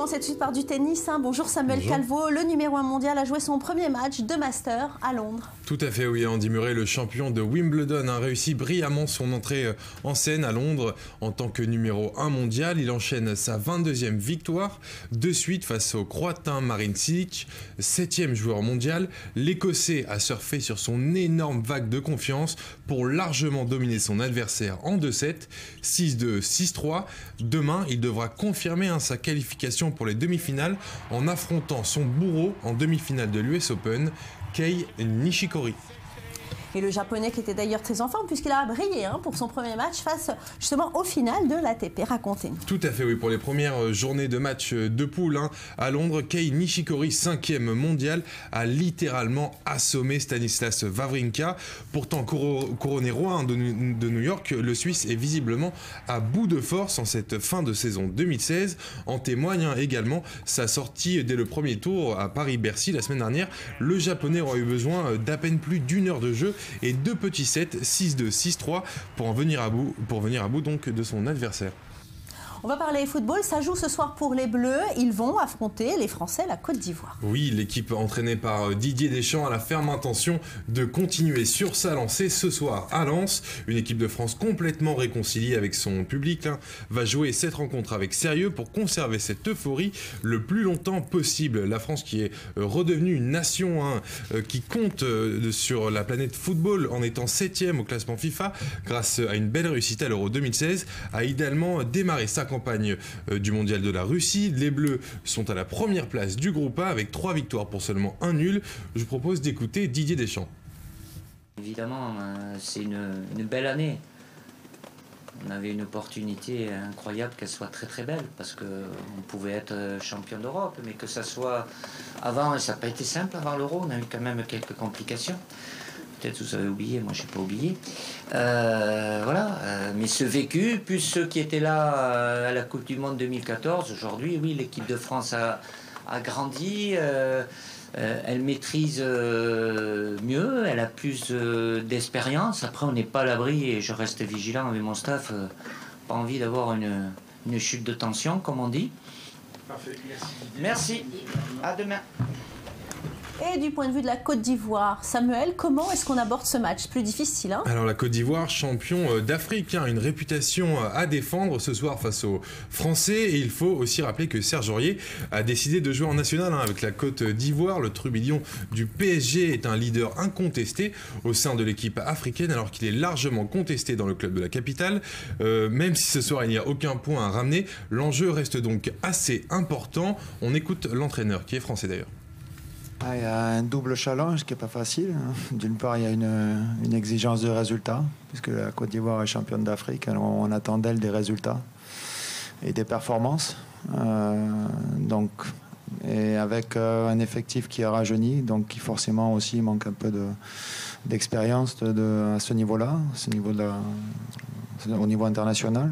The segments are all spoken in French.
commencer tout de suite par du tennis. Hein. Bonjour Samuel Calvo, le numéro 1 mondial a joué son premier match de Master à Londres. Tout à fait, oui. Andy Murray, le champion de Wimbledon, a réussi brillamment son entrée euh, en scène à Londres en tant que numéro 1 mondial. Il enchaîne sa 22e victoire de suite face au Croatin Marin Cilic, 7e joueur mondial. L'Écossais a surfé sur son énorme vague de confiance pour largement dominer son adversaire en 2-7, 6-2, 6-3. Demain, il devra confirmer hein, sa qualification pour les demi-finales en affrontant son bourreau en demi-finale de l'US Open, Kei Nishikori. Et le japonais qui était d'ailleurs très en forme puisqu'il a brillé hein, pour son premier match face justement au final de l'ATP. Racontez-nous. Tout à fait, oui. Pour les premières euh, journées de match euh, de poule hein, à Londres, Kei Nishikori, cinquième mondial, a littéralement assommé Stanislas Wawrinka. Pourtant couronné roi hein, de, New York, le Suisse est visiblement à bout de force en cette fin de saison 2016. En témoigne également sa sortie dès le premier tour à Paris-Bercy la semaine dernière. Le japonais aura eu besoin euh, d'à peine plus d'une heure de jeu et deux petits sets 6-2, 6-3 pour en venir à bout, pour venir à bout donc de son adversaire. On va parler football. Ça joue ce soir pour les Bleus. Ils vont affronter les Français, la Côte d'Ivoire. Oui, l'équipe entraînée par euh, Didier Deschamps a la ferme intention de continuer sur sa lancée ce soir à Lens. Une équipe de France complètement réconciliée avec son public hein, va jouer cette rencontre avec sérieux pour conserver cette euphorie le plus longtemps possible. La France qui est euh, redevenue une nation hein, euh, qui compte sur la planète football en étant septième au classement FIFA grâce à une belle réussite à l'Euro 2016 a idéalement démarré sa campagne euh, du mondial de la Russie. Les Bleus sont à la première place du groupe A avec trois victoires pour seulement un nul. Je propose d'écouter Didier Deschamps. Évidemment, euh, c'est une, belle année. On avait une opportunité incroyable qu'elle soit très très belle parce qu'on pouvait être champion d'Europe, mais que ça soit avant, ça n'a pas été simple avant l'Euro, on a eu quand même quelques complications peut-être vous avez oublié, moi je n'ai pas oublié. Euh, voilà, euh, mais ce vécu, plus ceux qui étaient là euh, à la Coupe du Monde 2014, aujourd'hui, oui, l'équipe de France a, grandi, elle maîtrise mieux, elle a plus d'expérience. Après, on n'est pas à l'abri et je reste vigilant avec mon staff, pas envie d'avoir une, une chute de tension, comme on dit. Parfait, merci. Merci, à demain. Et du point de vue de la Côte d'Ivoire, Samuel, comment est-ce qu'on aborde ce match Plus difficile, hein Alors la Côte d'Ivoire, champion euh, d'Afrique, hein, une réputation euh, à défendre ce soir face aux Français. Et il faut aussi rappeler que Serge Aurier a décidé de jouer en national hein, avec la Côte d'Ivoire. Le trubillon du PSG est un leader incontesté au sein de l'équipe africaine, alors qu'il est largement contesté dans le club de la capitale. Euh, même si ce soir il n'y a aucun point à ramener, l'enjeu reste donc assez important. On écoute l'entraîneur, qui est français d'ailleurs. Ah, il y a un double challenge qui n'est pas facile. Hein. D'une part, il y a une, exigence de résultats, puisque la Côte d'Ivoire est championne d'Afrique. Alors on attend d'elle des résultats et des performances. Euh, donc, et avec euh, un effectif qui est rajeuni, donc qui forcément aussi manque un peu d'expérience de, à ce niveau-là, au niveau international.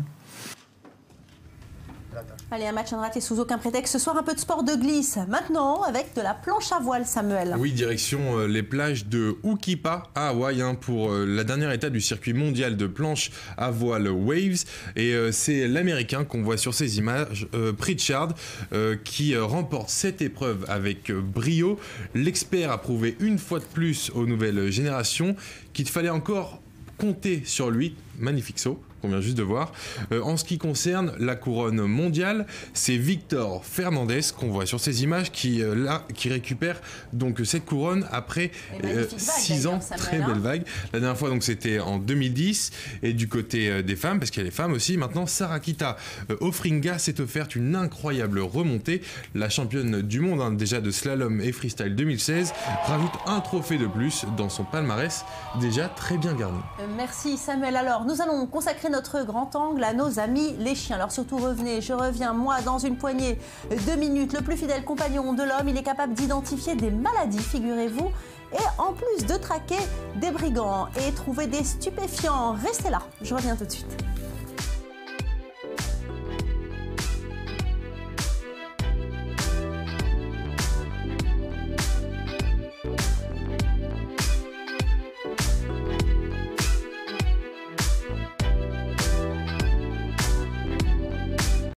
Allez, un match à raté sous aucun prétexte. Ce soir, un peu de sport de glisse. Maintenant, avec de la planche à voile, Samuel. Oui, direction euh, les plages de Ukipa à Hawaï hein, pour euh, la dernière étape du circuit mondial de planche à voile Waves. Et euh, c'est l'américain qu'on voit sur ces images, Pritchard, qui remporte cette épreuve avec brio. L'expert a prouvé une fois de plus aux nouvelles générations qu'il fallait encore compter sur lui. Magnifique saut qu'on vient juste de voir. Euh, en ce qui concerne la couronne mondiale, c'est Victor Fernandez qu'on voit sur ces images qui, euh, là, qui récupère donc cette couronne après 6 euh, ans. Très belle hein. vague. La dernière fois, donc c'était en 2010. Et du côté des femmes, parce qu'il y a les femmes aussi, maintenant, Sarakita Ofringa s'est offerte une incroyable remontée. La championne du monde, hein, déjà de slalom et freestyle 2016, rajoute un trophée de plus dans son palmarès, déjà très bien garni. merci Samuel. Alors, nous allons notre grand angle à nos amis les chiens. Alors surtout revenez, je reviens moi dans une poignée de minutes. Le plus fidèle compagnon de l'homme, il est capable d'identifier des maladies, figurez-vous, et en plus de traquer des brigands et trouver des stupéfiants. Restez là, je reviens tout de suite.